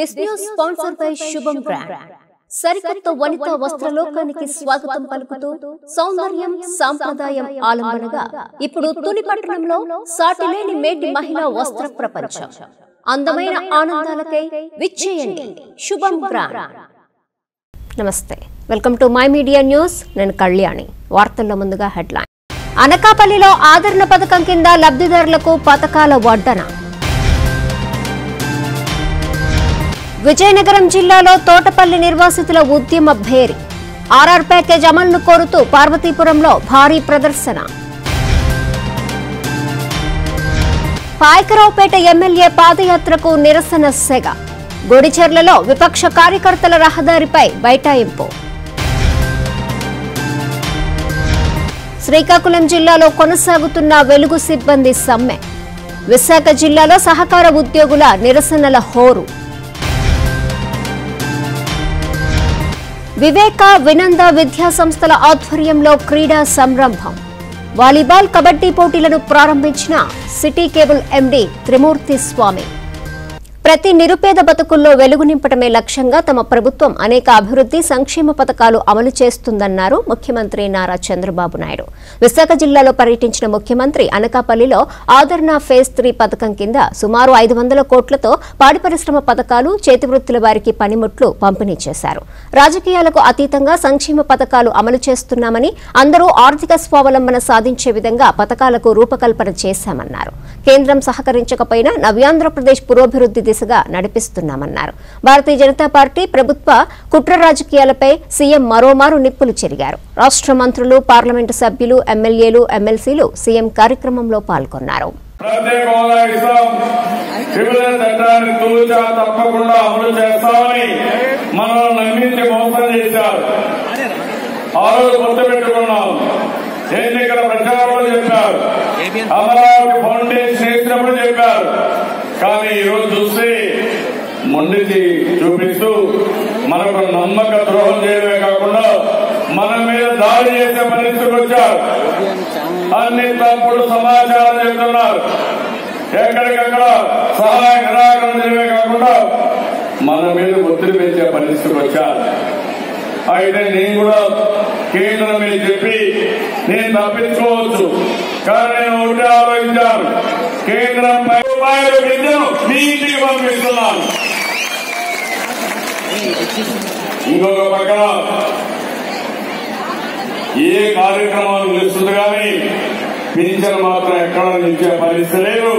This news sponsor by Shubham brand సరికొత్త వనితా వస్త్రలోకానికి స్వాగతం పలుకుతూ సౌందర్యం సాంప్రదాయం ఆలంబనగా ఇప్పుడు తుని పట్టణంలో సాటిలేని మేటి మహిళా వస్త్ర ప్రపంచం అందమైన ఆనందాలకై విచ్చేయండి శుభం బ్రాండ్ నమస్తే welcome to my media news నేను కళ్యాణి వార్తల్లో ముందుగా హెడ్లైన్ అనకాపల్లిలో ఆదరణ పథకం కింద లబ్ధిదారులకు పథకాల వడ్డన. విజయనగరం జిల్లాలో తోటపల్లి నిర్వాసితుల ఉద్యమ భేరి. ఆర్ఆర్ ప్యాకేజ్ అమలును కోరుతూ పార్వతీపురంలో భారీ ప్రదర్శన. పాయకరావుపేట ఎమ్మెల్యే పాదయాత్రకు నిరసన సెగ. గుడిచెర్లలో విపక్ష కార్యకర్తల రహదారిపై బైఠాయింపు. శ్రీకాకుళం జిల్లాలో కొనసాగుతున్న వెలుగు సిబ్బంది సమ్మె. విశాఖ జిల్లాలో సహకార ఉద్యోగుల నిరసనల హోరు. వివేక వినంద విద్యా సంస్థల ఆధ్వర్యంలో క్రీడా సంరంభం. వాలీబాల్ కబడ్డీ పోటీలను ప్రారంభించిన city cable MD Trimurthi Swamy. ప్రతి నిరుపేద బతుకుల్లో వెలుగు నింపటమే లక్ష్యంగా తమ ప్రభుత్వం అనేక అభివృద్ధి సంక్షేమ పథకాలు అమలు చేస్తుందన్నారు ముఖ్యమంత్రి నారా చంద్రబాబు నాయుడు. విశాఖ జిల్లాలో పర్యటించిన ముఖ్యమంత్రి అనకాపల్లిలో ఆదరణ ఫేజ్ త్రీ పథకం కింద సుమారు ఐదు వందల కోట్లతో పాడి పరిశ్రమ పథకాలు చేతివృత్తుల వారికి పనిముట్లు పంపిణీ చేశారు. రాజకీయాలకు అతీతంగా సంక్షేమ పథకాలు అమలు చేస్తున్నామని అందరూ ఆర్థిక స్వావలంబన సాధించే విధంగా పథకాలకు రూపకల్పన చేశామన్నారు. కేంద్రం సహకరించకపోయినా నవ్యాంధ్రప్రదేశ్ పురోభివృద్ధి దిశగా నడిపిస్తున్నామన్నారు. భారతీయ జనతా పార్టీ ప్రభుత్వ కుట్ర రాజకీయాలపై సీఎం మరోమారు నిప్పులు చెరిగారు. రాష్ట్ర మంత్రులు పార్లమెంటు సభ్యులు ఎమ్మెల్యేలు ఎమ్మెల్సీలు సీఎం కార్యక్రమంలో పాల్గొన్నారు. ఎన్నికల ప్రచారంలో చెప్పారు. అమరావతి ఫౌండేషన్ వేసినప్పుడు చెప్పారు. కానీ ఈరోజు చూస్తే మొండికి చూపిస్తూ మనకు నమ్మక ద్రోహం చేయడమే కాకుండా మన మీద దాడి చేసే పరిస్థితికి వచ్చారు. అన్ని తప్పుడు సమాచారం చెబుతున్నారు. ఎక్కడికక్కడ సహాయ నిరాకరణ చేయడమే కాకుండా మన మీద ఒత్తిడి పెంచే పరిస్థితికి వచ్చారు. అయితే నేను కూడా కేంద్రం మీద చెప్పి నేను తప్పించుకోవచ్చు. కానీ నేను ఒకటే ఆలోచించాను. కేంద్రంపై రూపాయల విద్యను మీ ఇంటికి పంపిస్తున్నాను ఇంకొక పక్కన ఏ కార్యక్రమాలు నిలుస్తుంది కానీ పింఛన్ మాత్రం ఎక్కడ నిలిచే పరిస్థితి లేదు.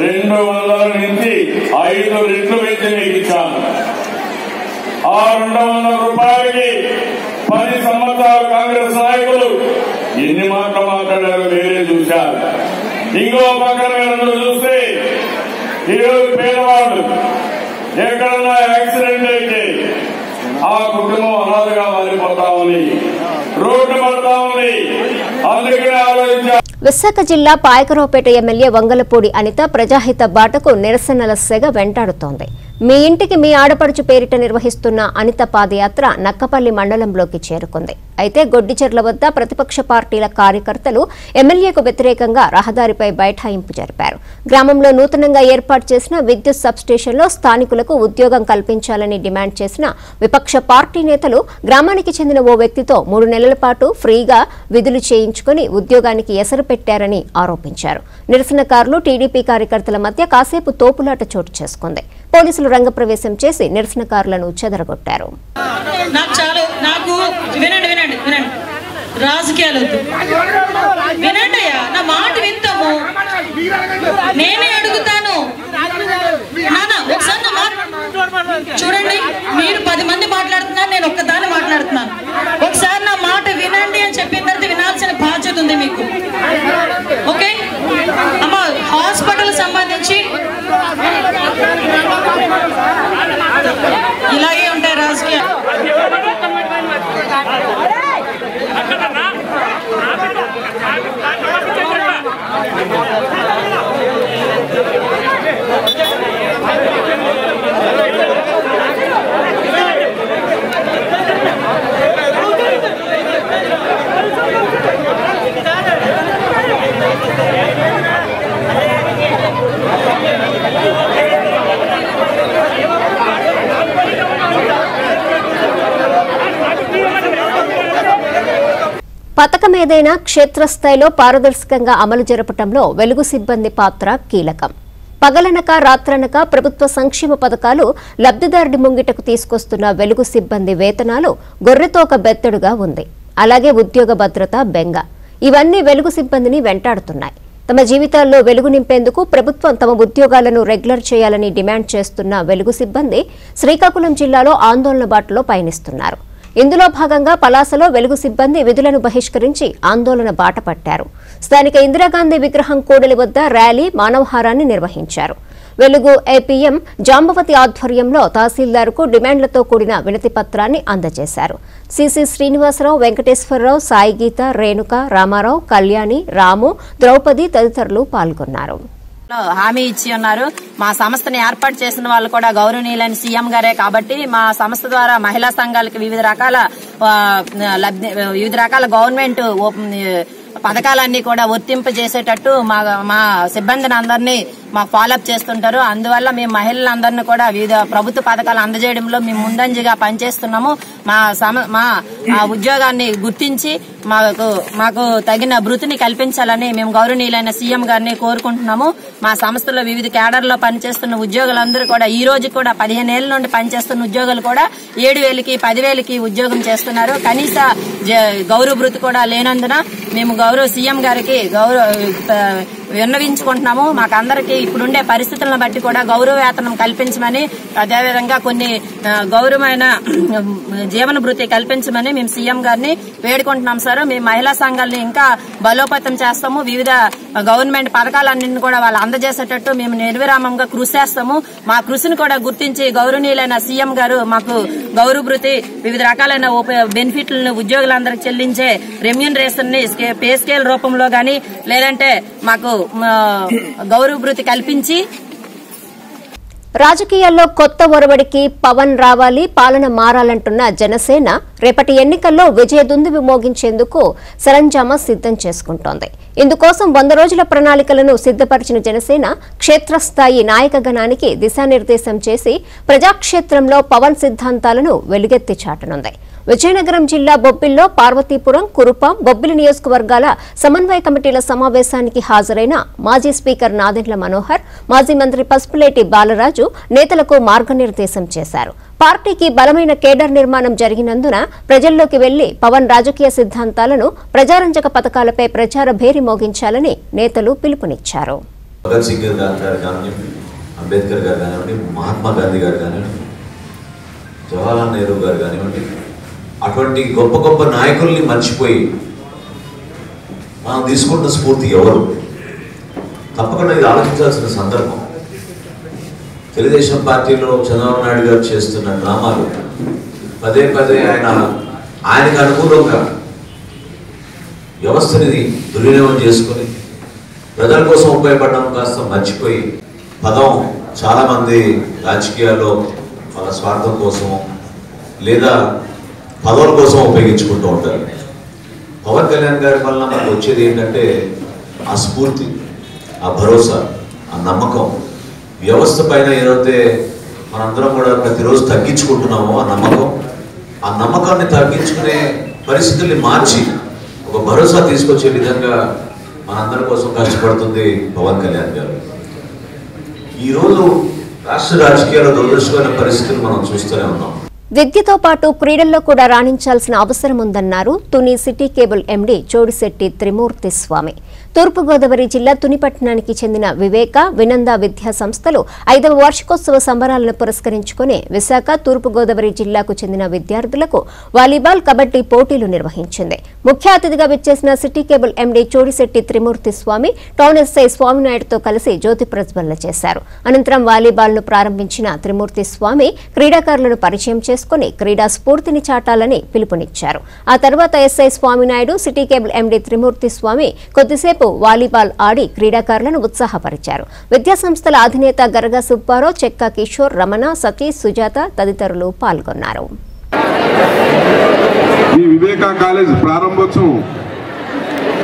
రెండు వందల నుంచి ఐదు రెట్లు పెంచి మీకు ఇచ్చాను ఆ రెండు వందల రూపాయలకి పది సంవత్సరాలు కాంగ్రెస్ నాయకులు ఎన్ని మాటలు మాట్లాడారో మీరే చూశారు. ఇంకో పక్కన చూస్తే ఈరోజు పేదవాళ్ళు ఎక్కడన్నా యాక్సిడెంట్ అయితే ఆ కుటుంబం అనాథగా మారిపోతామని రోడ్డు పడతామని అందుకనే ఆలోచించారు విశాఖ జిల్లా పాయకరావుపేట ఎమ్మెల్యే వంగలపూడి అనిత ప్రజాహిత బాటకు నిరసనల సెగ వెంటాడుతోంది. మీ ఇంటికి మీ ఆడపడుచు పేరిట నిర్వహిస్తున్న అనిత పాదయాత్ర నక్కపల్లి మండలంలోకి చేరుకుంది. అయితే గొడ్డిచెర్ల వద్ద ప్రతిపక్ష పార్టీల కార్యకర్తలు ఎమ్మెల్యేకు వ్యతిరేకంగా రహదారిపై బైఠాయింపు జరిపారు. గ్రామంలో నూతనంగా ఏర్పాటు చేసిన విద్యుత్ సబ్స్టేషన్లో స్థానికులకు ఉద్యోగం కల్పించాలని డిమాండ్ చేసిన విపక్ష పార్టీ నేతలు గ్రామానికి చెందిన ఓ వ్యక్తితో మూడు నెలల పాటు ఫ్రీగా విధులు చేయించుకుని ఉద్యోగానికి ఎసరు పెట్టారని ఆరోపించారు. నిరసనకారులు టీడీపీ కార్యకర్తల మధ్య కాసేపు తోపులాట చోటు చేసుకుంది. పోలీసులు రంగప్రవేశం చేసి నిరసనకారులను చెదరగొట్టారు. నాకు నాకు రాజకీయాలు వద్దు. నా మాట వింటాము. నేనే అడుగుతాను. ఒకసారి చూడండి మీరు పది మంది మాట్లాడుతున్నారు నేను ఒక్కదాన్ని మాట్లాడుతున్నాను. ఒకసారి నా మాట వినండి అని చెప్పిన తర్వాత వినాల్సిన బాధ్యత ఉంది మీకు. పథకం ఏదైనా క్షేత్రస్థాయిలో పారదర్శకంగా అమలు జరపడంలో వెలుగు సిబ్బంది పాత్ర కీలకం. పగలనక రాత్రనక ప్రభుత్వ సంక్షేమ పథకాలు లబ్ధిదారుడి ముంగిటకు తీసుకొస్తున్న వెలుగు సిబ్బంది వేతనాలు గొర్రెతోక బెత్తడుగా ఉంది. అలాగే ఉద్యోగ భద్రత బెంగ. ఇవన్నీ వెలుగు సిబ్బందిని వెంటాడుతున్నాయి. తమ జీవితాల్లో వెలుగు నింపేందుకు ప్రభుత్వం తమ ఉద్యోగాలను రెగ్యులర్ చేయాలని డిమాండ్ చేస్తున్న వెలుగు సిబ్బంది శ్రీకాకుళం జిల్లాలో ఆందోళన బాటలో పయనిస్తున్నారు. ఇందులో భాగంగా పలాసలో వెలుగు సిబ్బంది విధులను బహిష్కరించి ఆందోళన బాట పట్టారు. స్థానిక ఇందిరాగాంధీ విగ్రహం కూడలి వద్ద ర్యాలీ మానవహారాన్ని నిర్వహించారు. వెలుగు ఏపీఎం జాంబవతి ఆధ్వర్యంలో తహసీల్దార్కు డిమాండ్లతో కూడిన వినతి పత్రాన్ని అందజేశారు. సిసి శ్రీనివాసరావు వెంకటేశ్వరరావు సాయి గీత రేణుక రామారావు కళ్యాణి రాము ద్రౌపది తదితరులు పాల్గొన్నారు. హామీ ఇచ్చి ఉన్నారు. మా సంస్థని ఏర్పాటు చేసిన వాళ్ళు కూడా గౌరవనీయులైన సీఎం గారే కాబట్టి మా సంస్థ ద్వారా మహిళా సంఘాలకి వివిధ రకాల లబ్ధి వివిధ రకాల గవర్నమెంట్ పథకాలన్నీ కూడా వర్తింపజేసేటట్టు మా మా సిబ్బందిని అందరినీ మాకు ఫాలోఅప్ చేస్తుంటారు. అందువల్ల మేము మహిళలందరినీ కూడా వివిధ ప్రభుత్వ పథకాలు అందజేయడంలో మేము ముందంజగా పనిచేస్తున్నాము. మా సమ మా ఆ ఉద్యోగాన్ని గుర్తించి మాకు మాకు తగిన భృతిని కల్పించాలని మేము గౌరవనీయులైన సీఎం గారిని కోరుకుంటున్నాము. మా సంస్థలో వివిధ కేడర్లో పనిచేస్తున్న ఉద్యోగులందరూ కూడా ఈ రోజు కూడా పదిహేను ఏళ్ళ నుండి పనిచేస్తున్న ఉద్యోగులు కూడా ఏడు వేలకి పదివేలకి ఉద్యోగం చేస్తున్నారు. కనీస జ- గౌరవ భృతి కూడా లేనందున మేము గౌరవ సీఎం గారికి గౌరవ విన్నవించుకుంటున్నాము. మాకందరికి ఇప్పుడుండే పరిస్థితులను బట్టి కూడా గౌరవ వేతనం కల్పించమని అదేవిధంగా కొన్ని గౌరవమైన జీవన భృతి కల్పించమని మేము సీఎం గారిని వేడుకుంటున్నాం సార్. మేము మహిళా సంఘాలని ఇంకా బలోపేతం చేస్తాము. వివిధ గవర్నమెంట్ పథకాలన్నింటినీ కూడా వాళ్ళు అందజేసేటట్టు మేము నిర్విరామంగా కృషి చేస్తాము. మా కృషిని కూడా గుర్తించి గౌరవనీయులైన సీఎం గారు మాకు గౌరవ భృతి వివిధ రకాలైన బెనిఫిట్లను ఉద్యోగులందరికీ చెల్లించే రెమ్యూనరేషన్ని పే స్కేల్ రూపంలో గాని లేదంటే మాకు గౌరవభృతి కల్పించి రాజకీయాల్లో కొత్త ఒరవడికి పవన్ రావాలి పాలన మారాలంటున్న జనసేన రేపటి ఎన్నికల్లో విజయదుందువి మోగించేందుకు సరంజామా సిద్దం చేసుకుంటోంది. ఇందుకోసం వంద రోజుల ప్రణాళికలను సిద్దపరిచిన జనసేన క్షేత్రస్థాయి నాయకగణానికి దిశానిర్దేశం చేసి ప్రజాక్షేత్రంలో పవన్ సిద్ధాంతాలను వెలుగెత్తి చాటనుంది. విజయనగరం జిల్లా బొబ్బిల్లో పార్వతీపురం కురుపాం బొబ్బిలి నియోజకవర్గాల సమన్వయ కమిటీల సమావేశానికి హాజరైన మాజీ స్పీకర్ నాదెండ్ల మనోహర్ మాజీ మంత్రి పసుపులేటి బాలరాజు నేతలకు మార్గనిర్దేశం చేశారు. పార్టీకి బలమైన కేడర్ నిర్మాణం జరిగినందున ప్రజల్లోకి వెళ్ళి పవన్ రాజకీయ సిద్ధాంతాలను ప్రజారంజక పథకాలపై ప్రచార భేరి మోగించాలని నేతలు పిలుపునిచ్చారు. అంబేద్కర్ గారు కానివ్వండి మహాత్మా గాంధీ గారు కానివ్వండి జవహర్లాల్ నెహ్రూ గారు కానివ్వండి అటువంటి గొప్ప గొప్ప నాయకుల్ని మర్చిపోయి మనం తీసుకుంటున్న స్ఫూర్తి ఎవరు? తప్పకుండా ఇది ఆలోచించాల్సిన సందర్భం. తెలుగుదేశం పార్టీలో చంద్రబాబు నాయుడు గారు చేస్తున్న డ్రామాలు పదే పదే ఆయన ఆయనకు అనుకూలంగా వ్యవస్థని దుర్వినియోగం చేసుకొని ప్రజల కోసం ఉపయోగపడడం కాస్త మర్చిపోయి పదం చాలామంది రాజకీయాల్లో వాళ్ళ స్వార్థం కోసం లేదా పదవుల కోసం ఉపయోగించుకుంటూ ఉంటారు. పవన్ కళ్యాణ్ గారి వల్ల మనకు వచ్చేది ఏంటంటే ఆ స్ఫూర్తి ఆ భరోసా ఆ నమ్మకం. వ్యవస్థ పైన ఏదైతే మనందరం కూడా ప్రతిరోజు తగ్గించుకుంటున్నామో ఆ నమ్మకం ఆ నమ్మకాన్ని తగ్గించుకునే పరిస్థితుల్ని మార్చి ఒక భరోసా తీసుకొచ్చే విధంగా మనందరి కోసం కష్టపడుతుంది పవన్ కళ్యాణ్ గారు. ఈరోజు రాష్ట్ర రాజకీయాల్లో దురదృష్టమైన పరిస్థితులు మనం చూస్తూనే ఉన్నాం. విద్యతో పాటు క్రీడల్లో కూడా రాణించాల్సిన అవసరం ఉందన్నారు Tuni city cable MD Chodisetti Trimurthi Swamy. తూర్పుగోదావరి జిల్లా తునిపట్టణానికి చెందిన వివేక వినంద విద్యా సంస్థలు ఐదవ వార్షికోత్సవ సంబరాలను పురస్కరించుకుని విశాఖ తూర్పుగోదావరి జిల్లాకు చెందిన విద్యార్థులకు వాలీబాల్ కబడ్డీ పోటీలు నిర్వహించింది. ముఖ్య అతిథిగా విచ్చేసిన city cable MD Chodisetti Trimurthi Swamy town SI స్వామినాయుడుతో కలిసి జ్యోతి ప్రజ్వలన చేశారు. అనంతరం వాలీబాల్ను ప్రారంభించిన త్రిమూర్తి స్వామి క్రీడాకారులను పరిచయం చేసుకుని క్రీడా స్ఫూర్తిని చాటాలని పిలుపునిచ్చారు. ఆ తర్వాత SI Swaminaidu city cable MD Trimurthi Swamy కొద్దిసేపు వాలీబాల్ ఆడి క్రీడాకారులను ఉత్సాహపరిచారు. విద్యాసంస్థల అధినేత గరగ సుబ్బారావు చెక్క కిషోర్ రమణ సతీష్ సుజాత తదితరులు పాల్గొన్నారు. ఈ వివేకా కాలేజ్ ప్రారంభోత్సవం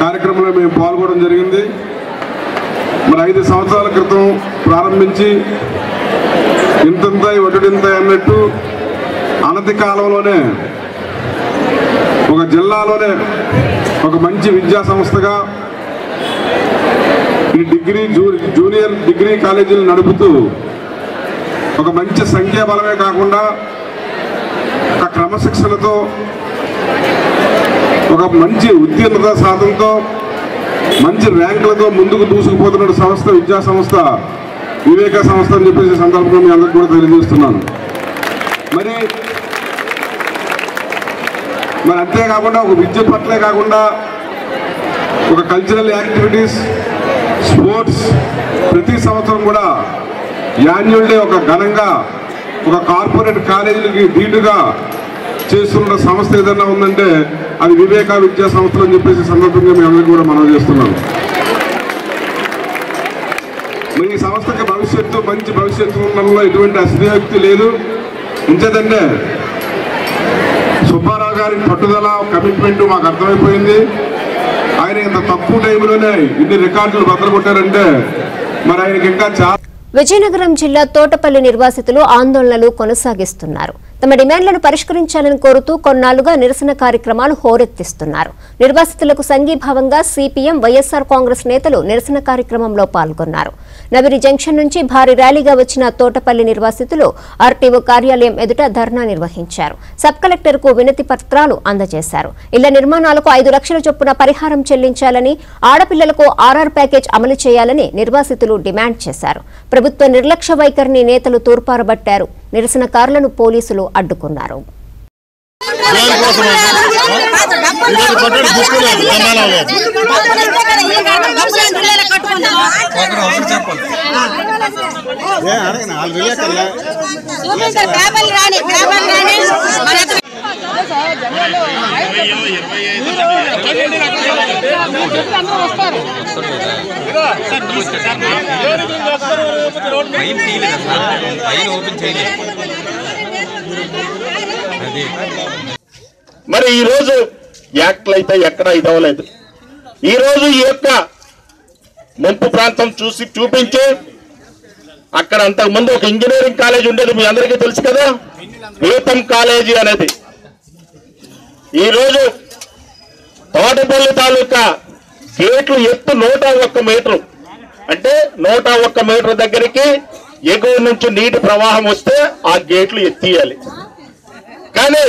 కార్యక్రమంలో మేము పాల్గొనడం జరిగింది. మరి ఐదు సంవత్సరాల క్రితం ప్రారంభించి ఇంతంతాయి ఒడ్డింత అన్నట్టు అనతి కాలంలోనే ఒక జిల్లాలోనే ఒక మంచి విద్యా సంస్థగా ఈ డిగ్రీ జూ- జూనియర్ డిగ్రీ కాలేజీలు నడుపుతూ ఒక మంచి సంఖ్యాబలమే కాకుండా ఒక క్రమశిక్షణతో ఒక మంచి ఉత్తీర్ణత సాధనతో మంచి ర్యాంకులతో ముందుకు దూసుకుపోతున్న సంస్థ విద్యా సంస్థ వివేక సంస్థ అని చెప్పేసి సందర్భంగా మీ అందరికీ కూడా తెలియజేస్తున్నాను. మరి మరి అంతేకాకుండా ఒక విద్య పట్లే కాకుండా ఒక కల్చరల్ యాక్టివిటీస్ స్పోర్ట్స్ ప్రతి సంవత్సరం కూడా యాన్యువల్ డే ఒక ఘనంగా ఒక కార్పొరేట్ కాలేజీలకి ధీటుగా చేస్తున్న సంస్థ ఏదైనా ఉందంటే అది వివేక విద్యా సంస్థలు అని చెప్పేసి సందర్భంగా మేము అందరికీ కూడా మనం చేస్తున్నాం. మరి ఈ సంస్థకి భవిష్యత్తు మంచి భవిష్యత్తు ఉండడంలో ఎటువంటి అస్తివ్యక్తి లేదు. ఇంతేదంటే సుబ్బారావు గారి పట్టుదల కమిట్మెంట్ మాకు అర్థమైపోయింది. ఆయన ఇంత తక్కువ టైంలోనే ఇన్ని రికార్డులు బద్దలు మరి ఆయనకి ఇంకా చాలా విజయనగరం జిల్లా తోటపల్లి నిర్వాసితులు ఆందోళనలు కొనసాగిస్తున్నారు. తమ డిమాండ్లను పరిష్కరించాలని కోరుతూ కొన్నాళ్ళుగా నిరసన కార్యక్రమాలు హోరెత్తిస్తున్నారు. నిర్వాసితులకు సంఘీభావంగా సిపిఎం వైఎస్సార్ కాంగ్రెస్ నేతలు నిరసన కార్యక్రమంలో పాల్గొన్నారు. నవిరి జంక్షన్ నుంచి భారీ ర్యాలీగా వచ్చిన తోటపల్లి నిర్వాసితులు ఆర్టీఓ కార్యాలయం ఎదుట ధర్నా నిర్వహించారు. సబ్ కలెక్టర్కు వినతి పత్రాలు అందజేశారు. ఇళ్ళ నిర్మాణాలకు ఐదు లక్షల చొప్పున పరిహారం చెల్లించాలని ఆడపిల్లలకు ఆర్ఆర్ ప్యాకేజ్ అమలు చేయాలని నిర్వాసితులు డిమాండ్ చేశారు. ప్రభుత్వ నిర్లక్ష్య వైఖరిని నేతలు తూర్పారబట్టారు. నిరసనకారులను పోలీసులు అడ్డుకున్నారు. పేపర్లు రాని పేపర్లు రాని మరి ఈరోజు యాక్ట్లు అయితే ఎక్కడ ఇదవలేదు ఈరోజు ఈ యొక్క ముంపు ప్రాంతం చూసి చూపించి అక్కడ అంతకుముందు ఒక ఇంజనీరింగ్ కాలేజ్ ఉండేది మీ అందరికీ తెలుసు కదా? గీతం కాలేజీ అనేది. ఈ రోజు తోటపల్లి తాలూకా గేట్లు ఎత్తు నూట ఒక్క మీటరు. అంటే నూట ఒక్క మీటర్ దగ్గరికి ఎగువ నుంచి నీటి ప్రవాహం వస్తే ఆ గేట్లు ఎత్తియాలి. కానీ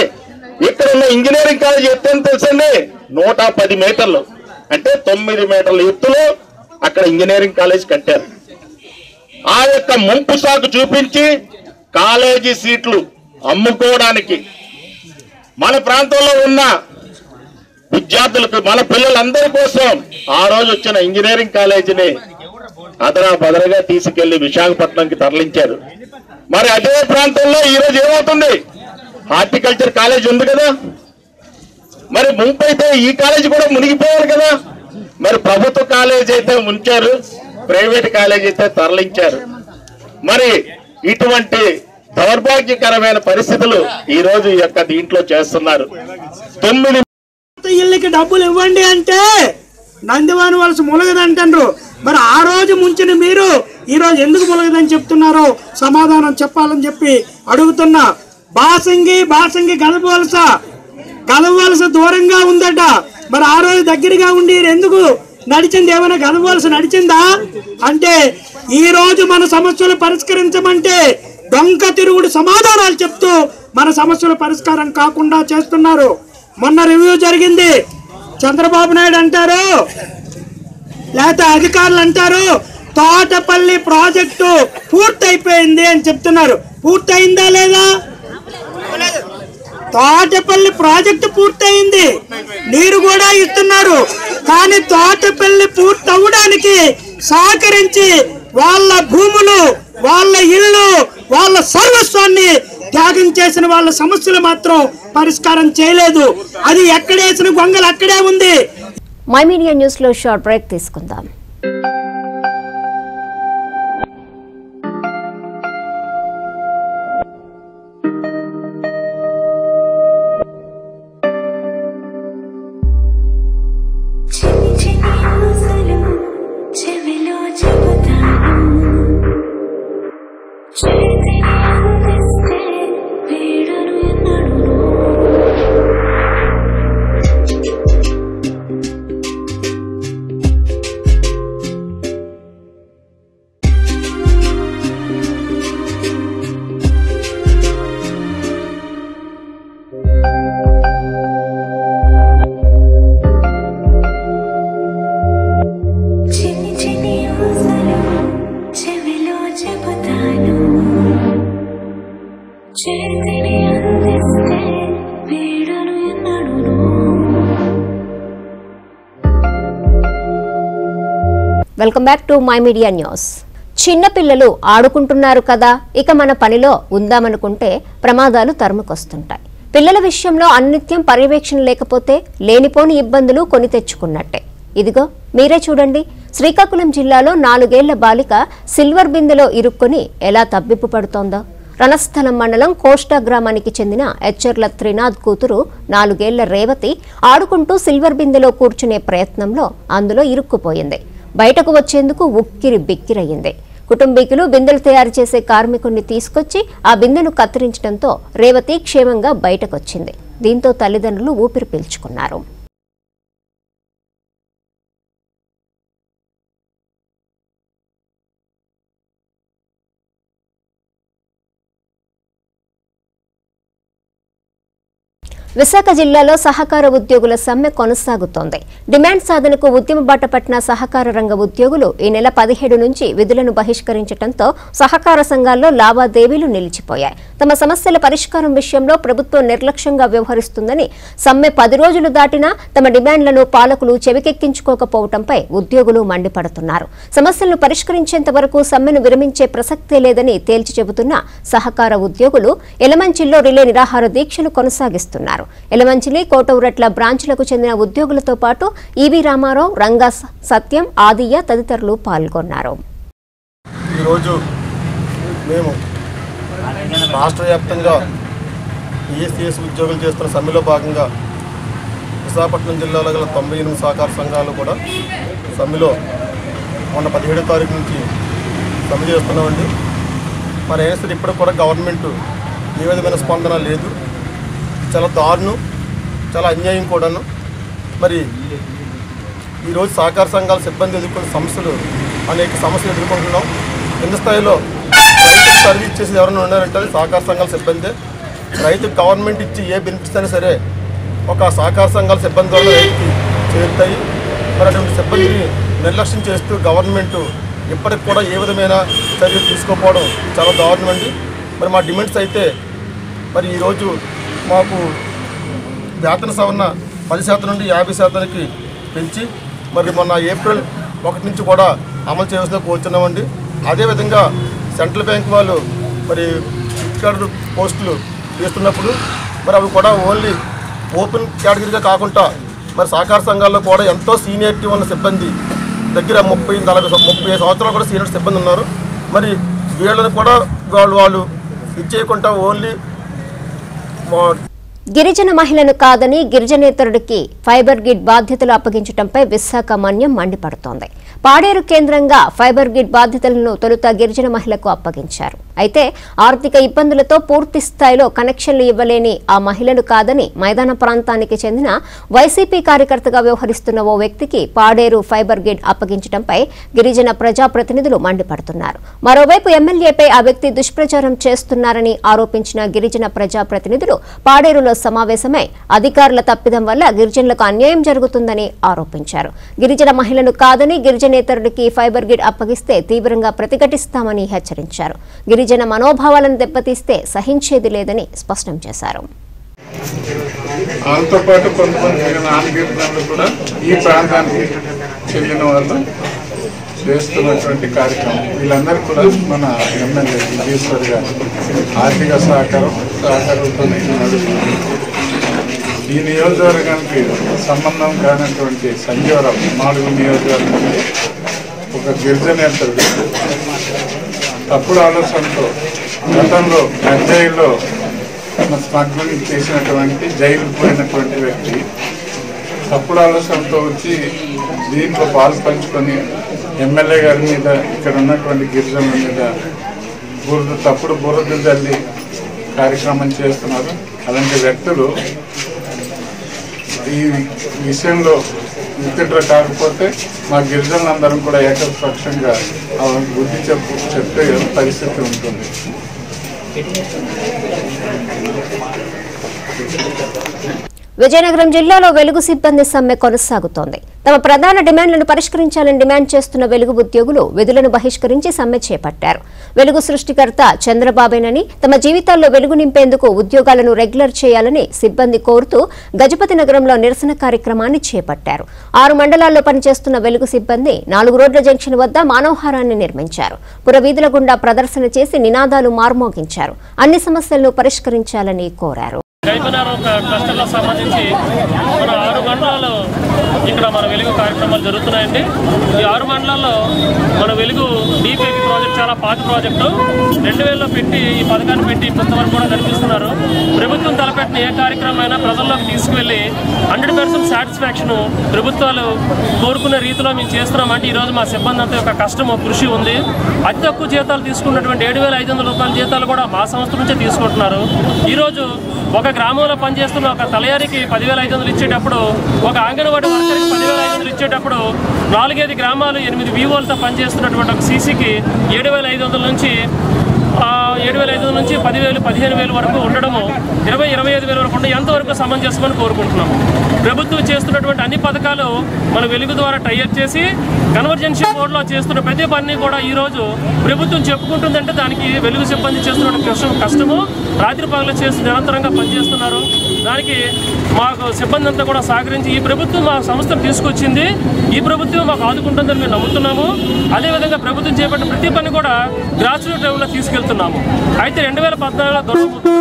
ఇక్కడ ఉన్న ఇంజనీరింగ్ కాలేజ్ ఎత్తు అని తెలుసండి? నూట పది మీటర్లు. అంటే తొమ్మిది మీటర్ల ఎత్తులో అక్కడ ఇంజనీరింగ్ కాలేజ్ కట్టారు. ఆ యొక్క ముంపు సాకు చూపించి కాలేజీ సీట్లు అమ్ముకోవడానికి మన ప్రాంతంలో ఉన్న విద్యార్థులకు మన పిల్లలందరి కోసం ఆ రోజు వచ్చిన ఇంజనీరింగ్ కాలేజీని అదనా బదరగా తీసుకెళ్ళి విశాఖపట్నంకి తరలించారు. మరి అదే ప్రాంతంలో ఈ రోజు ఏమవుతుంది? హార్టికల్చర్ కాలేజ్ ఉంది కదా. మరి ముంపు అయితే ఈ కాలేజ్ కూడా మునిగిపోయారు కదా. మరి ప్రభుత్వ కాలేజ్ అయితే ఉంచారు ప్రైవేట్ కాలేజ్ అయితే తరలించారు. మరి ఇటువంటి దౌర్భాగ్యకరమైన పరిస్థితులు ఈ రోజు ఈ యొక్క దీంట్లో చేస్తున్నారు. తొమ్మిది ఇళ్ళకి డబ్బులు ఇవ్వండి అంటే నందివాని వలస ములగదంటారు మరి ఆ రోజు ముంచిన మీరు ఈ రోజు ఎందుకు ములగదని చెప్తున్నారో? సమాధానం చెప్పాలని చెప్పి అడుగుతున్నా. బాసంగి బాసంగి గలపవలస గలవలస దూరంగా ఉందట. మరి ఆ రోజు దగ్గరగా ఉండి ఎందుకు నడిచింది? ఏమైనా గలవలస నడిచిందా? అంటే ఈ రోజు మన సమస్యలు పరిష్కరించమంటే దొంగ తిరుగుడు సమాధానాలు చెప్తూ మన సమస్యల పరిష్కారం కాకుండా చేస్తున్నారు. మొన్న రివ్యూ జరిగింది. చంద్రబాబు నాయుడు అంటారు లేకపోతే అధికారులు అంటారు తోటపల్లి ప్రాజెక్టు పూర్తయిపోయింది అని చెప్తున్నారు. పూర్తయిందా లేదా? తోటపల్లి ప్రాజెక్టు పూర్తయింది. నీరు కూడా ఇస్తున్నారు. కానీ తోటపల్లి పూర్తవడానికి సహకరించి వాళ్ళ భూములు వాళ్ళ ఇళ్ళు వాళ్ళ సర్వస్వాన్ని త్యాగం చేసిన వాళ్ళ సమస్యలు మాత్రం పరిష్కారం చేయలేదు. అది ఎక్కడేసిన గొంగలు అక్కడే ఉంది. మై మీడియా న్యూస్లో షార్ట్ బ్రేక్ తీసుకుందాం. Welcome back to my media news చిన్నపిల్లలు ఆడుకుంటున్నారు కదా ఇక మన పనిలో ఉందామనుకుంటే ప్రమాదాలు తరుముకొస్తుంటాయి. పిల్లల విషయంలో అన్నిత్యం పర్యవేక్షణ లేకపోతే లేనిపోని ఇబ్బందులు కొని తెచ్చుకున్నట్టే. ఇదిగో మీరే చూడండి. శ్రీకాకుళం జిల్లాలో నాలుగేళ్ళ బాలిక సిల్వర్ బిందెలో ఇరుక్కుని ఎలా తబ్బిప్పు పడుతోందో. రణస్థలం మండలం కోష్టా గ్రామానికి చెందిన ఎచ్చర్ల త్రినాథ్ కూతురు నాలుగేళ్ళ రేవతి ఆడుకుంటూ సిల్వర్ బిందెలో కూర్చునే ప్రయత్నంలో అందులో ఇరుక్కుపోయింది. బయటకు వచ్చేందుకు ఉక్కిరి బిక్కిరయ్యింది. కుటుంబీకులు బిందెలు తయారు చేసే కార్మికుణ్ణి తీసుకొచ్చి ఆ బిందెను కత్తిరించడంతో రేవతి క్షేమంగా బయటకొచ్చింది. దీంతో తల్లిదండ్రులు ఊపిరి పీల్చుకున్నారు. విశాఖ జిల్లాలో సహకార ఉద్యోగుల సమ్మె కొనసాగుతోంది. డిమాండ్ సాధనకు ఉద్యమ బాట పట్టిన సహకార రంగ ఉద్యోగులు ఈ నెల పదిహేడు నుంచి విధులను బహిష్కరించడంతో సహకార సంఘాల్లో లావాదేవీలు నిలిచిపోయాయి. తమ సమస్యల పరిష్కారం విషయంలో ప్రభుత్వం నిర్లక్ష్యంగా వ్యవహరిస్తుందని సమ్మె పది రోజులు దాటినా తమ డిమాండ్లను పాలకులు చెవికెక్కించుకోకపోవడంపై ఉద్యోగులు మండిపడుతున్నారు. సమస్యలను పరిష్కరించేంత వరకు సమ్మెను విరమించే ప్రసక్తే లేదని తేల్చి చెబుతున్న సహకార ఉద్యోగులు ఎలమంచిల్లో రిలే నిరాహార దీక్షలు కొనసాగిస్తున్నారు. ఎలమంచిలి కోటౌరట్ల బ్రాంచ్లకు చెందిన ఉద్యోగులతో పాటు ఈవీ రామారావు రంగా సత్యం ఆదియ తదితరులు పాల్గొన్నారు. ఈరోజు మేము రాష్ట్ర వ్యాప్తంగా ఈఎస్ఈఎస్ ఉద్యోగులు చేస్తున్న సమ్మెలో భాగంగా విశాఖపట్నం జిల్లాలో గల తొంభై ఎనిమిది సహకార సంఘాలు కూడా సమ్మెలో మొన్న పదిహేడో తారీఖు నుంచి సమ్మె చేస్తున్నామండి. మరి అయినా సరే ఇప్పటికి కూడా గవర్నమెంట్ ఏ విధమైన స్పందన లేదు. చాలా దారుణం చాలా అన్యాయం కూడాను. మరి ఈరోజు సహకార సంఘాల సిబ్బంది ఎదుర్కొనే సమస్యలు అనేక సమస్యలు ఎదుర్కొంటున్నాం. కింద స్థాయిలో రైతుకు సర్వీస్ చేసి ఎవరైనా ఉన్నారంటే అది సహకార సంఘాల సిబ్బంది. రైతు గవర్నమెంట్ ఇచ్చి ఏ బెనిఫిట్స్ అయినా సరే ఒక సహకార సంఘాల సిబ్బంది ద్వారా రైతుకి చేరుతాయి. మరి అటువంటి సిబ్బందిని నిర్లక్ష్యం చేస్తూ గవర్నమెంట్ ఇప్పటికి కూడా ఏ విధమైన చర్యలు తీసుకోకపోవడం చాలా దారుణం అండి మరి మా డిమాండ్స్ అయితే మరి ఈరోజు మాకు వేతన సవరణ పది శాతం నుండి యాభై శాతానికి పెంచి మరి మొన్న ఏప్రిల్ ఒకటి నుంచి కూడా అమలు చేయవలసిన కోరుతున్నామండి అదేవిధంగా సెంట్రల్ బ్యాంక్ వాళ్ళు మరి ఫిక్స్డ్ పోస్టులు తీస్తున్నప్పుడు మరి అవి కూడా ఓన్లీ ఓపెన్ కేటగిరీగా కాకుండా మరి సహకార సంఘాల్లో కూడా ఎంతో సీనియారిటీ ఉన్న సిబ్బంది దగ్గర ముప్పై నలభై ముప్పై సంవత్సరాలు కూడా సీనియర్ సిబ్బంది ఉన్నారు. మరి వీళ్ళని కూడా వాళ్ళు వాళ్ళు ఇచ్చేయకుండా ఓన్లీ గిరిజన మహిళను కాదని గిరిజనేతరుడికి ఫైబర్ గ్రిడ్ బాధ్యతలు అప్పగించడంపై విశాఖ మన్యం మండిపడుతోంది. పాడేరు కేంద్రంగా ఫైబర్ గ్రిడ్ బాధ్యతలను తొలుత గిరిజన మహిళకు అప్పగించారు. అయితే ఆర్థిక ఇబ్బందులతో పూర్తి స్థాయిలో కనెక్షన్లు ఇవ్వలేని ఆ మహిళలు కాదని మైదాన ప్రాంతానికి చెందిన వైసీపీ కార్యకర్తగా వ్యవహరిస్తున్న ఓ వ్యక్తికి పాడేరు ఫైబర్ గ్రిడ్ అప్పగించడంపై గిరిజన ప్రజాప్రతినిధులు మండిపడుతున్నారు. మరోవైపు ఎమ్మెల్యేపై ఆ వ్యక్తి దుష్ప్రచారం చేస్తున్నారని ఆరోపించిన గిరిజన ప్రజాప్రతినిధులు పాడేరులో సమావేశమై అధికారుల తప్పిదం వల్ల గిరిజనులకు అన్యాయం జరుగుతుందని ఆరోపించారు. గిరిజన మహిళను కాదని గిరిజనేతరుడికి ఫైబర్ గ్రిడ్ అప్పగిస్తే తీవ్రంగా ప్రతిఘటిస్తామని హెచ్చరించారు. గిరిజన మనోభావాలను దెబ్బతీస్తే సహించేది లేదని స్పష్టం చేశారు. వాళ్ళతో పాటు కొంతమంది కూడా ఈ ప్రాంతానికి చెందిన వాళ్ళు చేస్తున్నటువంటి కార్యక్రమం. వీళ్ళందరూ కూడా మన ఎమ్మెల్యే విజయేశ్వర్ గారు ఆర్థిక సహకారం సహకారంతో నడుస్తున్నారు. ఈ నియోజకవర్గానికి సంబంధం కానటువంటి సంజీవరావు నాలుగు నియోజకవర్గానికి ఒక గిరిజనేతలు తప్పుడు ఆలోచనతో గతంలో గంజాయిలో స్మగ్లింగ్ చేసినటువంటి జైలు పోయినటువంటి వ్యక్తి తప్పుడు ఆలోచనతో వచ్చి దీంట్లో పాలు పంచుకొని ఎమ్మెల్యే గారి మీద ఇక్కడ ఉన్నటువంటి గిరిజనుల మీద బురద తప్పుడు బురద తల్లి కార్యక్రమం చేస్తున్నారు. అలాంటి వ్యక్తులు ఈ విషయంలో విత్డ్రా కాకపోతే మా గిరిజనులందరం కూడా ఏకపక్షంగా ఆ బుద్ధి చెప్పు చెప్తే పరిస్థితి ఉంటుంది. విజయనగరం జిల్లాలో వెలుగు సిబ్బంది సమ్మె కొనసాగుతోంది. తమ ప్రధాన డిమాండ్లను పరిష్కరించాలని డిమాండ్ చేస్తున్న వెలుగు ఉద్యోగులు విధులను బహిష్కరించి సమ్మె చేపట్టారు. వెలుగు సృష్టికర్త చంద్రబాబేనని తమ జీవితాల్లో వెలుగు నింపేందుకు ఉద్యోగాలను రెగ్యులర్ చేయాలని సిబ్బంది కోరుతూ గజపతి నగరంలో నిరసన కార్యక్రమాన్ని చేపట్టారు. ఆరు మండలాల్లో పనిచేస్తున్న వెలుగు సిబ్బంది నాలుగు రోడ్ల జంక్షన్ వద్ద మానవహారాన్ని నిర్మించారు. పురవీధుల గుండా ప్రదర్శన చేసి నినాదాలు మార్మోగించారు. అన్ని సమస్యలను పరిష్కరించాలని కోరారు. గైపనగరం క్లస్టర్లకు సంబంధించి మన ఆరు మండలాల్లో ఇక్కడ మన వెలుగు కార్యక్రమాలు జరుగుతున్నాయండి. ఈ ఆరు మండలాల్లో మన వెలుగు డీపీపీ ప్రాజెక్ట్ చాలా పాత ప్రాజెక్టు. రెండు వేలలో పెట్టి ఈ పథకాన్ని పెట్టి కొంతవరకు కూడా కనిపిస్తున్నారు. ప్రభుత్వం తలపెట్టిన ఏ కార్యక్రమం అయినా ప్రజల్లోకి తీసుకువెళ్ళి హండ్రెడ్ పర్సెంట్ సాటిస్ఫాక్షన్ ప్రభుత్వాలు కోరుకునే రీతిలో మేము చేస్తున్నామంటే ఈరోజు మా సిబ్బంది అంతా యొక్క కష్టము కృషి ఉంది. అతి తక్కువ జీతాలు తీసుకున్నటువంటి ఏడు వేల ఐదు వందల రూపాయల జీతాలు కూడా మా సంస్థ నుంచే తీసుకుంటున్నారు. ఈరోజు ఒక గ్రామంలో పనిచేస్తున్న ఒక తలయారికి పదివేల ఐదు వందలు ఇచ్చేటప్పుడు ఒక అంగన్వాడీ వర్కర్కి పదివేల ఐదు వందలు ఇచ్చేటప్పుడు నాలుగైదు గ్రామాలు ఎనిమిది వివోలతో పనిచేస్తున్నటువంటి ఒక సీసీకి ఏడు వేల ఐదు వందల నుంచి ఆ, ఏడు వేల ఐదు నుంచి పదివేలు పదిహేను వేలు వరకు ఉండడము ఇరవై ఇరవై ఐదు వేల వరకు ఉండే ఎంతవరకు సమంజసమని కోరుకుంటున్నాము. ప్రభుత్వం చేస్తున్నటువంటి అన్ని పథకాలు మన వెలుగు ద్వారా టైఅప్ చేసి కన్వర్జెన్షన్ బోర్డులో చేస్తున్న ప్రతి పని కూడా ఈరోజు ప్రభుత్వం చెప్పుకుంటుందంటే దానికి వెలుగు సిబ్బంది చేస్తున్న కష్టం కష్టము. రాత్రి పగలు చేసి నిరంతరంగా పనిచేస్తున్నారు. దానికి మాకు సిబ్బంది అంతా కూడా సహకరించి ఈ ప్రభుత్వం మా సంస్థను తీసుకొచ్చింది. ఈ ప్రభుత్వం మాకు ఆదుకుంటుందని మేము నమ్ముతున్నాము. అదేవిధంగా ప్రభుత్వం చేపట్టిన ప్రతి పని కూడా గ్రాస్ రూట్ లెవెల్లో తీసుకెళ్తున్నాము. అయితే రెండు వేల పద్నాలుగులో గౌరవ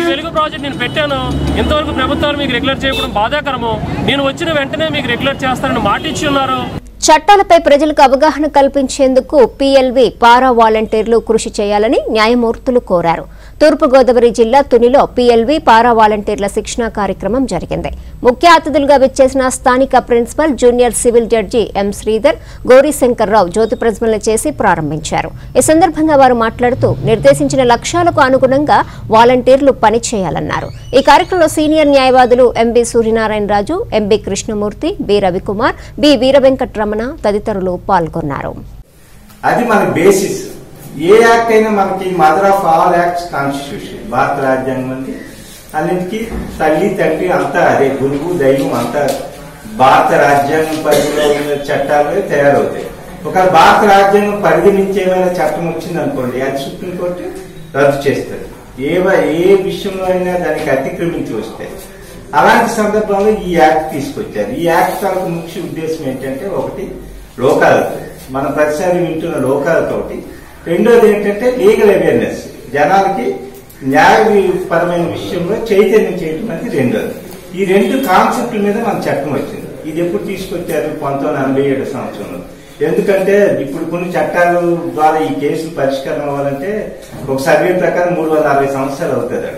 ఈ వెలుగు ప్రాజెక్ట్ నేను పెట్టాను. ఇంతవరకు ప్రభుత్వాలు మీకు రెగ్యులర్ చేయడం బాధాకరము. నేను వచ్చిన వెంటనే మీకు రెగ్యులర్ చేస్తానని మాటిచ్చి ఉన్నారు. చట్టాలపై ప్రజలకు అవగాహన కల్పించేందుకు పీఎల్వి పారా వాలంటీర్లు కృషి చేయాలని న్యాయమూర్తులు కోరారు. తూర్పుగోదావరి జిల్లా తునిలో పీఎల్వి పారా వాలంటీర్ల శిక్షణా కార్యక్రమం జరిగింది. ముఖ్య అతిథులుగా విచ్చేసిన స్థానిక principal junior civil judge M Sridhar Gaurishankarrao జ్యోతి ప్రజ్వలన చేసి ప్రారంభించారు. ఈ సందర్భంగా వారు మాట్లాడుతూ నిర్దేశించిన లక్ష్యాలకు అనుగుణంగా వాలంటీర్లు పనిచేయాలన్నారు ఈ కార్యక్రమంలో సీనియర్ న్యాయవాదులు MB Suryanarayana Raju MB Krishnamurthy B Ravikumar B Veeravenkatramana తదితరులు పాల్గొన్నారు. అది మన బేసిస్ ఏ యాక్ట్ అయినా మనకి mother of all acts constitution భారత రాజ్యాంగం ఉంది. అన్నిటికీ తల్లి తండ్రి అంతా అదే గురువు దైవం అంతా భారత రాజ్యాంగం పరిధిలో ఉన్న చట్టాలే తయారవుతాయి. ఒక భారత రాజ్యాంగం పరిధి నుంచి ఏమైనా చట్టం వచ్చింది అనుకోండి అది సుప్రీంకోర్టు రద్దు చేస్తారు ఏ ఏ విషయంలో అయినా దానికి అతిక్రమించి వస్తే అలాంటి సందర్భంలో ఈ యాక్ట్ తీసుకొచ్చారు. ఈ యాక్ట్ తాలూకు ముఖ్య ఉద్దేశం ఏంటంటే ఒకటి లోకాలతో మన ప్రతిసారి వింటున్న లోకాలతోటి. రెండోది ఏంటంటే లీగల్ అవేర్నెస్. జనాలకి న్యాయపరమైన విషయంలో చైతన్యం చేయటం అనేది రెండోది. ఈ రెండు కాన్సెప్ట్ల మీద మన చట్టం వచ్చింది. ఇది ఎప్పుడు తీసుకొచ్చారు? పంతొమ్మిది ఎనభై ఏడు సంవత్సరంలో. ఎందుకంటే ఇప్పుడు కొన్ని చట్టాలు ద్వారా ఈ కేసులు పరిష్కారం అవ్వాలంటే ఒక సర్వే ప్రకారం మూడు వందల అరవై సంవత్సరాలు అవుతుంది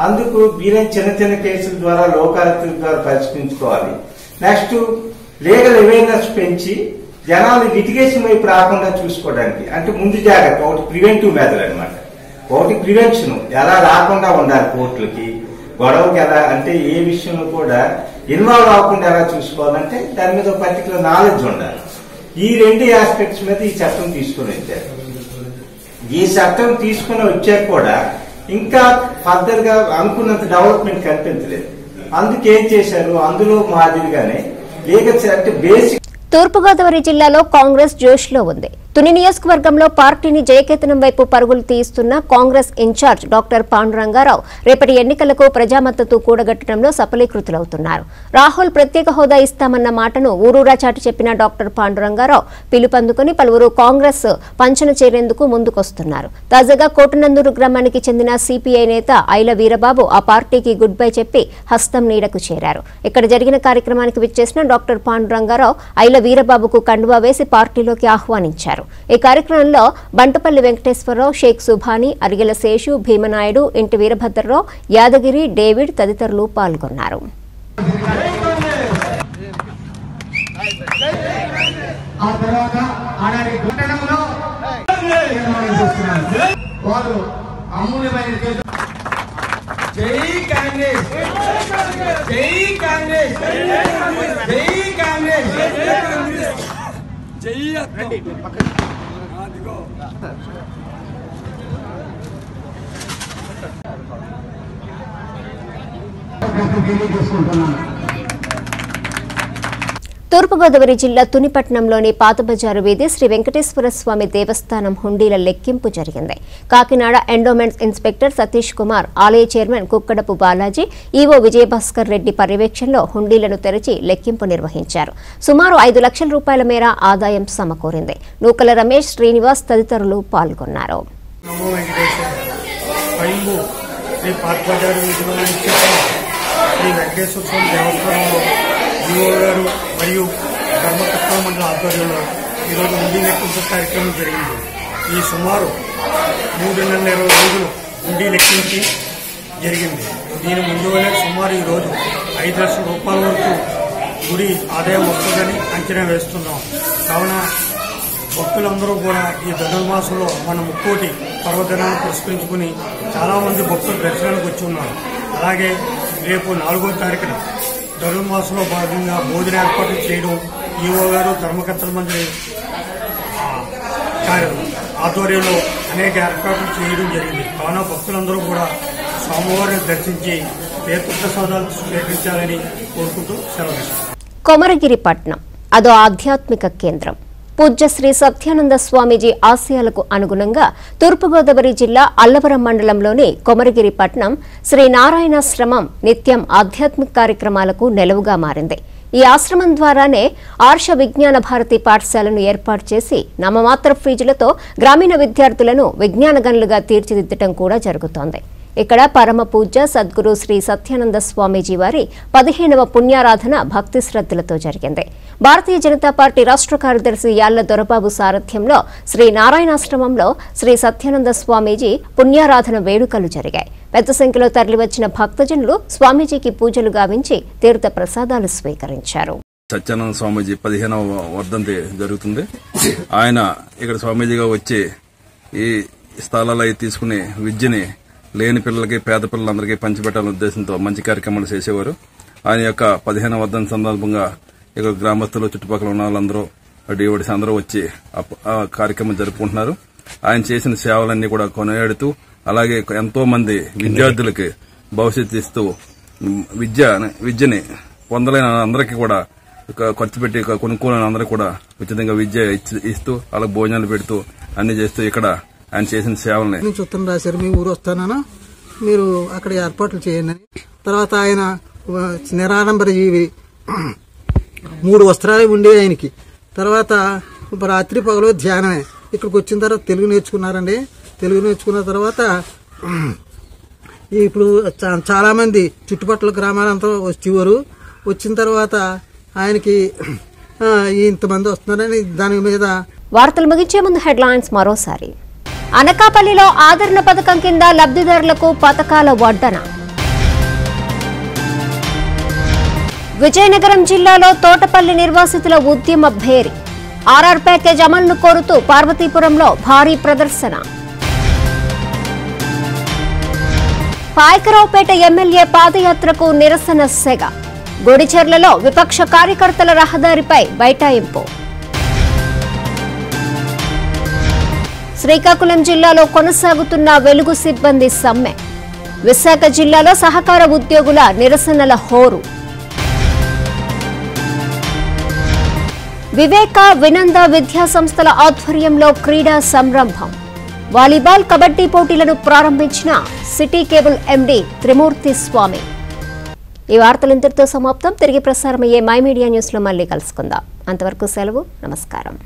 అందుకు వీరే చిన్న చిన్న కేసుల ద్వారా లోకాయుక్తుల ద్వారా పరిష్కరించుకోవాలి. నెక్స్ట్ లీగల్ అవేర్నెస్ పెంచి జనాలు లిటిగేషన్ వైపు రాకుండా చూసుకోవడానికి. అంటే ముందు జాగ్రత్త ఒకటి ప్రివెంటివ్ మెథడ్ అనమాట ఒకటి ప్రివెన్షన్ ఎలా రాకుండా ఉండాలి కోర్టులకి గొడవకి ఎలా అంటే ఏ విషయంలో కూడా ఇన్వాల్వ్ అవ్వకుండా ఎలా చూసుకోవాలంటే దాని మీద పర్టికులర్ నాలెడ్జ్ ఉండాలి. ఈ రెండు ఆస్పెక్ట్స్ మీద ఈ చట్టం తీసుకుని వచ్చారు. ఈ చట్టం తీసుకుని వచ్చాక కూడా ఇంకా ఫర్దర్గా అనుకున్నంత డెవలప్మెంట్ కనిపించలేదు. అందుకేం చేశారు? అందులో మాదిరిగానే లేక అంటే బేసిక్ తూర్పుగోదావరి జిల్లాలో కాంగ్రెస్ జోష్లో ఉంది. తుని నియోజకవర్గంలో పార్టీని జయకేతనం వైపు పరుగులు తీస్తున్న కాంగ్రెస్ ఇన్ఛార్జ్ డాక్టర్ పాండురంగారావు రేపటి ఎన్నికలకు ప్రజామద్దతు కూడగట్టడంలో సఫలీకృతులవుతున్నారు. రాహుల్ ప్రత్యేక హోదా ఇస్తామన్న మాటను ఊరూరా చాటి చెప్పిన డాక్టర్ పాండురంగారావు పిలుపందుకుని పలువురు కాంగ్రెస్ పంచన చేరేందుకు ముందుకొస్తున్నారు. తాజాగా కోటనందూరు గ్రామానికి చెందిన సిపిఐ నేత ఐల వీరబాబు ఆ పార్టీకి గుడ్ బై చెప్పి హస్తం నీడకు చేరారు. ఇక్కడ జరిగిన కార్యక్రమానికి విచ్చేసిన డాక్టర్ పాండురంగారావు ఐల వీరబాబుకు కండువా వేసి పార్టీలోకి ఆహ్వానించారు. పాల్గొన్నారు ఈ కార్యక్రమంలో బంటపల్లి వెంకటేశ్వరరావు షేక్ సుభాని అరిగెల శేషు భీమనాయుడు ఇంటి వీరభద్రరావు యాదగిరి డేవిడ్ తదితరులు పాల్గొన్నారు. ఆ తర్వాత ఆనాటి ఘటనలో తీర్మానం అమూల్యమైన జై కాంగ్రెస్! జై కాంగ్రెస్! జై కాంగ్రెస్! జై అదిగో తెలియజేసుకుంటున్నాను తూర్పుగోదావరి జిల్లా తునిపట్నంలోని పాతబజారు వీధి శ్రీ వెంకటేశ్వర స్వామి దేవస్థానం హుండీల లెక్కింపు జరిగింది. కాకినాడ ఎండోమెంట్స్ ఇన్స్పెక్టర్ సతీష్ కుమార్ ఆలయ చైర్మన్ కుక్కడపు బాలాజీ ఈవో విజయభాస్కర్ రెడ్డి పర్యవేక్షణలో హుండీలను తెరిచి లెక్కింపు నిర్వహించారు. సుమారు ఐదు లక్షల రూపాయల మేర ఆదాయం సమకూరింది. నూకల రమేష్ శ్రీనివాస్ తదితరులు పాల్గొన్నారు. శ్రీ శ్రీ వెంకటేశ్వర స్వామి దేవస్థానంలో ఈఓ గారు మరియు ధర్మకర్త మండల ఆధ్వర్యంలో ఈరోజు ఉండి లెక్కింపు కార్యక్రమం జరిగింది. ఈ సుమారు మూడున్నర ఇరవై రోజులు ఉండి లెక్కించి జరిగింది. దీని ముందు సుమారు ఈరోజు ఐదు లక్షల రూపాయల వరకు గుడి ఆదాయం వస్తుందని అంచనా వేస్తున్నాం. కావున భక్తులందరూ కూడా ఈ ధనుర్మాసంలో మన ముక్కోటి పర్వదినాన్ని పురస్కరించుకుని చాలామంది భక్తులు దర్శనానికి వచ్చి ఉన్నారు. అలాగే రేపు నాలుగో తారీఖున ధనుర్మాసంలో భాగంగా భోజన ఏర్పాట్లు చేయడం ఈఓ గారు ధర్మకర్తల మంత్రి ఆధ్వర్యంలో అనేక ఏర్పాట్లు చేయడం జరిగింది. కావున భక్తులందరూ కూడా స్వామివారిని దర్శించి తీర్థప్రసాదాలు స్వీకరించాలని కోరుకుంటూ సెలవు కొమరగిరి పట్నం అదో ఆధ్యాత్మిక కేంద్రం. పూజ్య శ్రీ సత్యానంద స్వామీజీ ఆశయాలకు అనుగుణంగా తూర్పుగోదావరి జిల్లా అల్లవరం మండలంలోని కొమరగిరి పట్నం శ్రీ నారాయణాశ్రమం నిత్యం ఆధ్యాత్మిక కార్యక్రమాలకు నెలవుగా మారింది. ఈ ఆశ్రమం ద్వారానే ఆర్ష విజ్ఞాన భారతి పాఠశాలను ఏర్పాటు చేసి నామమాత్ర ఫీజులతో గ్రామీణ విద్యార్థులను విజ్ఞానగనులుగా తీర్చిదిద్దటం కూడా జరుగుతోంది. ఇక్కడ పరమ పూజ్య సద్గురు శ్రీ సత్యానంద స్వామీజీ వారి పదిహేనవ పుణ్యారాధన భక్తి శ్రద్ధలతో జరిగింది. భారతీయ జనతా పార్టీ రాష్ట్ర కార్యదర్శి యాళ్ళ దొరబాబు సారథ్యంలో శ్రీ నారాయణాశ్రమంలో శ్రీ సత్యానంద స్వామీజీ పుణ్యారాధన వేడుకలు జరిగాయి. పెద్ద సంఖ్యలో తరలివచ్చిన భక్తజనులు స్వామీజీకి పూజలు గావించి తీర్థ ప్రసాదాలు స్వీకరించారు. సత్యానంద స్వామీజీ పదిహేనవ వర్ధంతి జరుగుతుంది. ఆయన ఇక్కడ స్వామీజీగా వచ్చి ఈ స్థలాలు తీసుకుని విద్యని లేని పిల్లలకి పేద పిల్లలందరికీ పంచిపెట్టాలనే ఉద్దేశంతో మంచి కార్యక్రమాలు చేసేవారు. ఆయన యొక్క పదిహేను వర్ధంతి సందర్భంగా ఇక్కడ గ్రామస్తులు చుట్టుపక్కల ఉన్న వాళ్ళందరూ డిఓడిస్ అందరూ వచ్చి ఆ కార్యక్రమం జరుపుకుంటున్నారు. ఆయన చేసిన సేవలన్నీ కూడా కొనియాడుతూ అలాగే ఎంతో మంది విద్యార్థులకి భవిష్యత్తు ఇస్తూ విద్య విద్యని పొందలేని అందరికీ కూడా ఖర్చు పెట్టి కొనుక్కోలేని అందరికీ కూడా ఉచితంగా విద్య ఇచ్చి- ఇస్తూ అలా భోజనాలు పెడుతూ అన్ని చేస్తూ ఇక్కడ ఆయన చేసిన సేవల్ని. నుంచి ఉత్తరం రాశారు మీ ఊరు వస్తానని మీరు అక్కడ ఏర్పాట్లు చేయండి అని. తర్వాత ఆయన నిరాడంబర జీవి మూడు వస్త్రాలు ఉండే ఆయనకి. తర్వాత రాత్రి పగలు ధ్యానమే. ఇక్కడికి వచ్చిన తర్వాత తెలుగు నేర్చుకున్నారండి. తెలుగు నేర్చుకున్న తర్వాత ఇప్పుడు చా- చాలా మంది చుట్టుపక్కల గ్రామాలంతా వచ్చేవారు. వచ్చిన తర్వాత ఆయనకి ఇంతమంది వస్తున్నారని దాని మీద వార్తలు ముగించే ముందు హెడ్లైన్స్ మరోసారి. అనకాపల్లిలో ఆదరణ పథకం కింద లబ్ధిదారులకు పథకాల వడ్డన. విజయనగరం జిల్లాలో తోటపల్లి నిర్వాసితుల ఉద్యమ భేరి. ఆర్ఆర్ ప్యాకేజ్ అమలును కోరుతూ పార్వతీపురంలో భారీ ప్రదర్శన. పాయకరావుపేట ఎమ్మెల్యే పాదయాత్రకు నిరసన సెగ. గుడిచెర్లలో విపక్ష కార్యకర్తల రహదారిపై బైఠాయింపు. శ్రీకాకుళం జిల్లాలో కొనసాగుతున్న వెలుగు సిబ్బంది సమ్మె. విశాఖ జిల్లాలో సహకార ఉద్యోగుల నిరసనల హోరు. వివేక వినంద విద్యా సంస్థల ఆధ్వర్యంలో క్రీడా సంరంభం. వాలీబాల్ కబడ్డీ పోటీలను ప్రారంభించిన city cable MD Trimurthi Swamy. ఈ వార్తలు ఇంతటితో సమాప్తం. తిరిగి ప్రసారమయ్యే మై మీడియా న్యూస్లో మళ్ళీ కలుసుకుందాం. అంతవరకు సెలవు నమస్కారం.